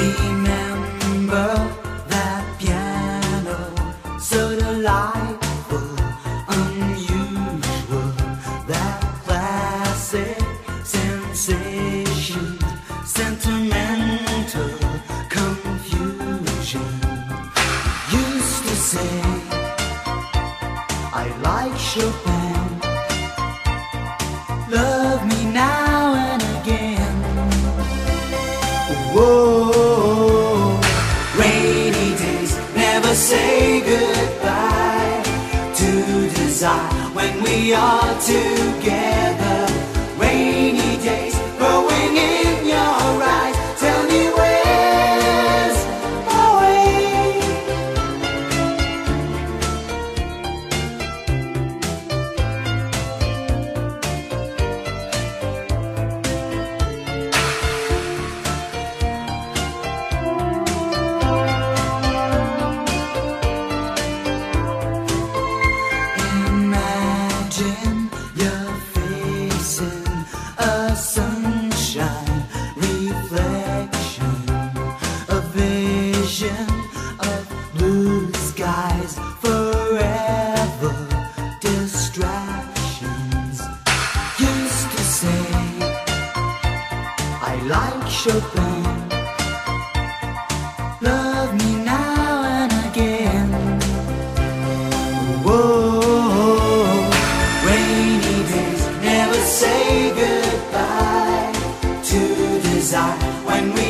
Remember that piano, so delightful, unusual, that classic sensation, sentimental confusion. Used to say, I like Chopin, love me now and again. Whoa. Say goodbye to desire when we are together. Forever. Distractions used to say, I like Chopin. Love me now and again. Whoa, rainy days never say goodbye to desire when we.